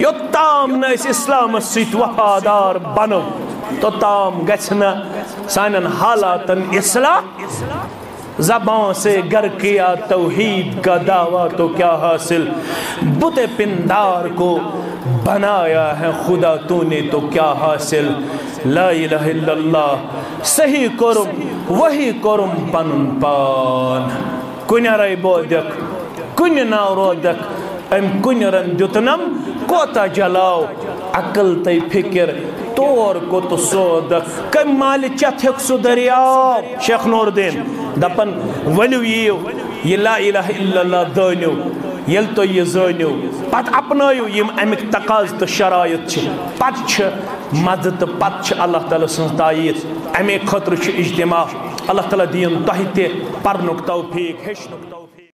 یوتام نہ اس اسلام سیت وفادار بنو توتام گچھنا سانن حالاتن اصلاح زبان سے گر کیا توحید کا دعویٰ تو کیا حاصل بت پندار کو بنایا ہے خدا تو نے تو کیا حاصل لا الہ الا اللہ صحیح کرم وہی کرم پن پان کن رائی بودک کن ناو رودک ام کن رن دیتنم کوتا جلاو عقل تی فکر طور کو تو سودک کم مال چت ہک سو دریاو شیخ نور دین دپن ولو ییو یہ لا الہ الا اللہ دانیو یل تو یہ زانیو پت اپنایو یم امک تقاض تو شرائط چھ پت چھ مدد پت چھ اللہ تعالی سن تائید امی خطر چھ اجتماع اللہ تعالی دین تہ تہ پرنک توفیق ہشنک توفیق